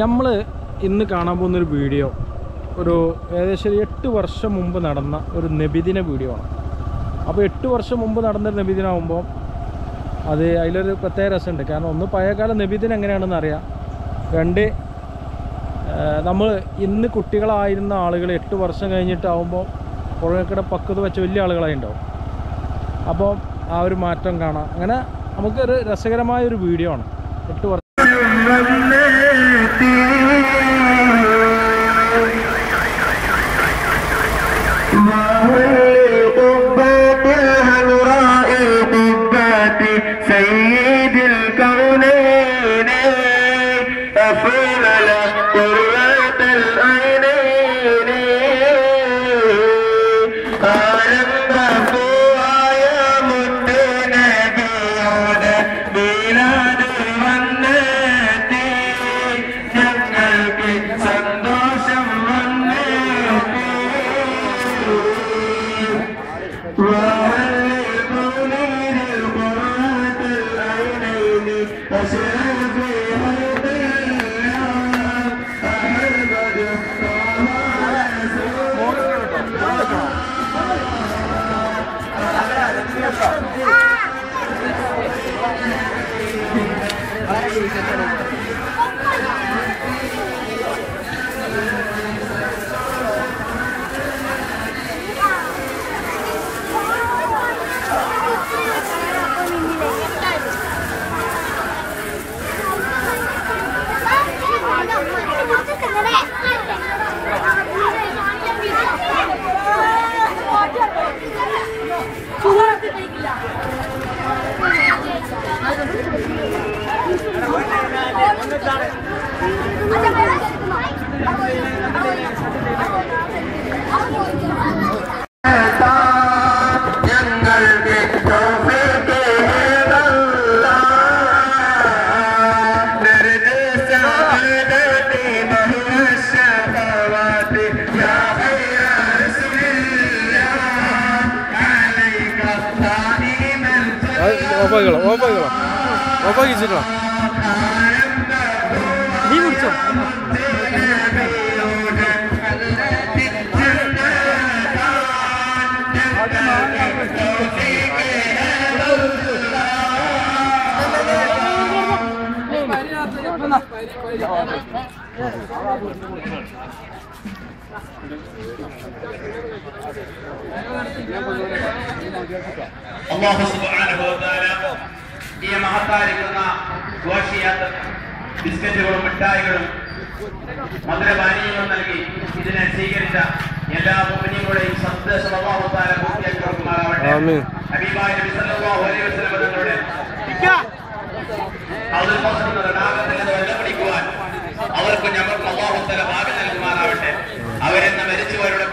നമ്മൾ ഇന്ന് കാണാൻ പോകുന്നൊരു വീഡിയോ ഒരു ഏകദേശം എട്ട് വർഷം മുമ്പ് നടന്ന ഒരു നബിദിന വീഡിയോ ആണ്. അപ്പോൾ എട്ട് വർഷം മുമ്പ് നടന്നൊരു നബിദിനാകുമ്പോൾ അത് അതിലൊരു പ്രത്യേക രസമുണ്ട്. കാരണം ഒന്ന് പഴയകാല നബിദിനം എങ്ങനെയാണെന്ന് അറിയാം. രണ്ട് നമ്മൾ ഇന്ന് കുട്ടികളായിരുന്ന ആളുകൾ എട്ട് വർഷം കഴിഞ്ഞിട്ടാവുമ്പോൾ പുഴക്കട പക്കത്ത് വെച്ച വലിയ ആളുകളായി ഉണ്ടാവും. അപ്പോൾ ആ ഒരു മാറ്റം കാണാം. അങ്ങനെ നമുക്കൊരു രസകരമായ ഒരു വീഡിയോ ആണ്. എട്ട് വർഷം big time. 봐, 와봐 이거 봐. 와봐 이 질 러. 미물 좀. 나 വ തആല ഈ മഹത്തായിരിക്കുന്ന ഘോഷയാത്ര ബിസ്ക്കറ്റുകളും മിഠായികളും മധുരപാനീയങ്ങളും നൽകി ഇതിനെ സ്വീകരിച്ച എല്ലാ മുഅ്മിനീങ്ങളുടെയും സന്ദേശം സ്വഭാവത്താല തആല പൂർത്തിയാക്കി കൊടുക്കുമാറാവട്ടെ ആമീൻ. ഹബീബായ നബി സല്ലല്ലാഹു അലൈഹി വസല്ലം തങ്ങളുടെ വെള്ളം പിടിക്കുവാൻ അവർക്ക് ഞങ്ങൾക്ക് അള്ളാഹു തആല ഭാഗ്യം നൽകുമാറാവട്ടെ. അവരെന്ന് മരിച്ചവരുടെ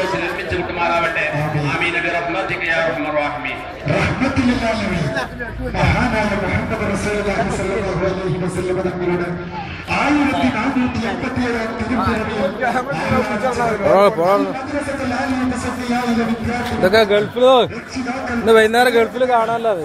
ജന്നാത്തുൽ ഫിർദൗസിൽ നിർമ്മിച്ചു കിട്ടുമാറാവട്ടെ ആമീൻ ബിറഹ്മതിക യാ അർഹമർ റഹീമീൻ. റഹ്മത്തുലില്ലാഹി മഹാനായ മുഹമ്മദ് റസൂലുള്ളാഹി സ്വല്ലല്ലാഹു അലൈഹി വസല്ലം തങ്ങളുടെ ആയിരത്തി നാനൂറ്റി എൺപത്തി ഏഴാം പോടാ, പോടാ. ഇതൊക്കെ ഗൾഫിൽ ഇന്ന് വൈകുന്നേരം ഗൾഫിൽ കാണാനല്ലോ അത്?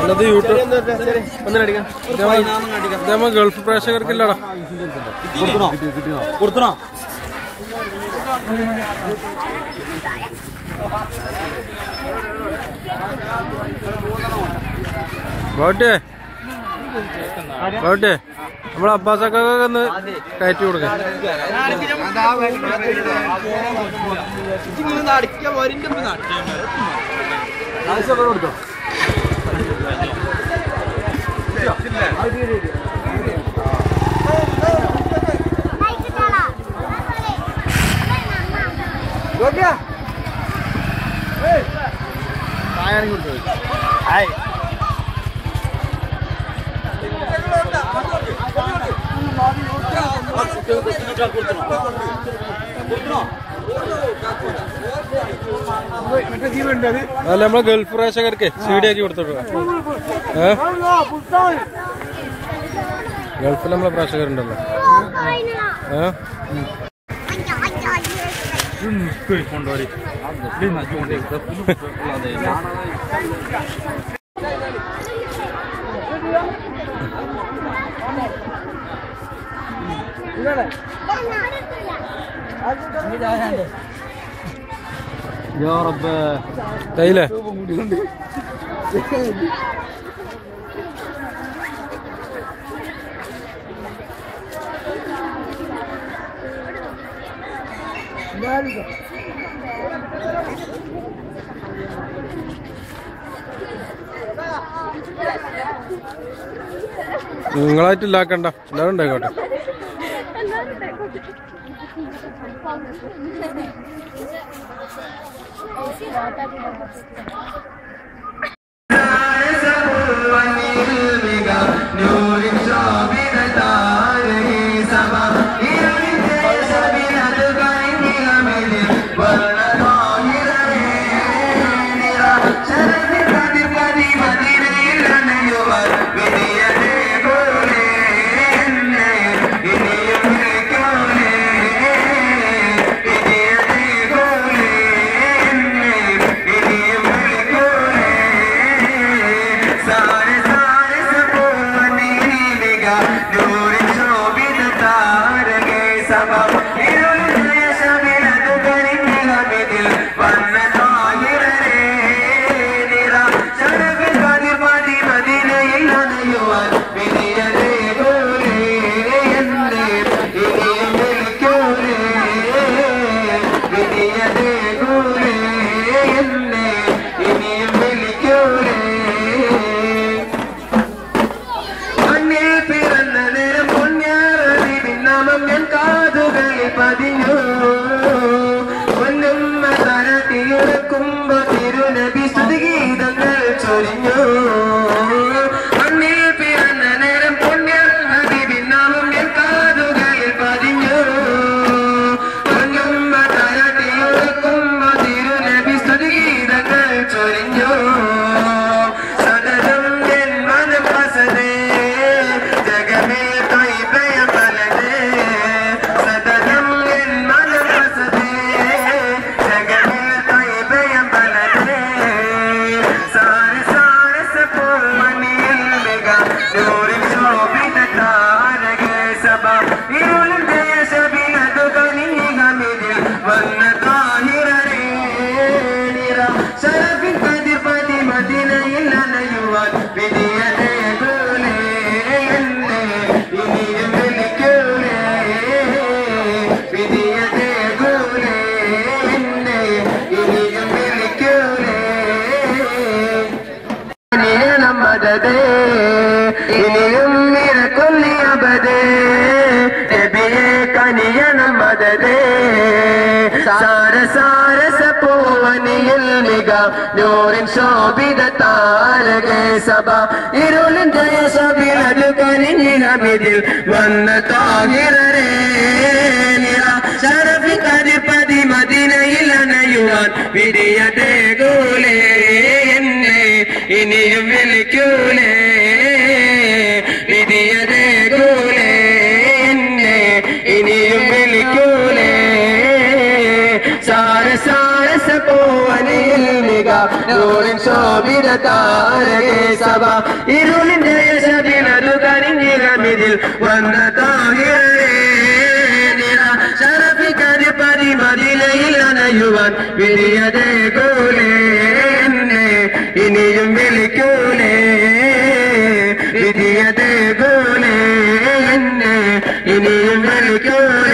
ഉള്ളത് യൂട്യൂബ്. ഇതേമ ഗൾഫ് പ്രേക്ഷകർക്കില്ലടാ. കൊടുത്തണോ? ബോട്ടെ ബോട്ടെ നമ്മളെ അബ്ബാസൊക്കെ ഒന്ന് കയറ്റി കൊടുക്കാം. അടിക്കാൻ ഐസോളോടുത്തോ ഹായ് കൊടുത്തോ കൊടുത്തോ അല്ല നമ്മളെ ഗൾഫ് പ്രേക്ഷകർക്ക് സീഡിയാക്കി കൊടുത്തോട്ട്. ഏ? ഗൾഫിൽ നമ്മളെ പ്രേക്ഷകരുണ്ടല്ലോ. ഏ തൈലേ നിങ്ങളായിട്ട് ഇല്ലാക്കണ്ട. എല്ലാവരും ഉണ്ടായിക്കോട്ടെ. സാരെ والنبي കനിഞ്ഞിനമിതിൽ വന്ന താഹിരരേ നില ശരഫി കരിപ്പതി മദിനയിൽ അണയുവാൻ വിധിയതേ ഗോലേ എന്നെ. ഇനിയും വിളിക്കൂലേ. വിധിയതേ നൂറിൻ ശോഭിത താരകേ സഭ ഇരുളിൻ ജയശതിനതു കരിഞ്ഞിരമിതിൽ വന്ന താഹിരേ നിറ ശരഫി കരിപ്പതി മദിനയിൽ അണയുവാൻ വിധിയതേ ഗോലേ എന്നെ ഇനിയും വിളിക്കൂലേ. വിധിയതേ എന്നെ ഇനിയും വിളിക്കൂലേ.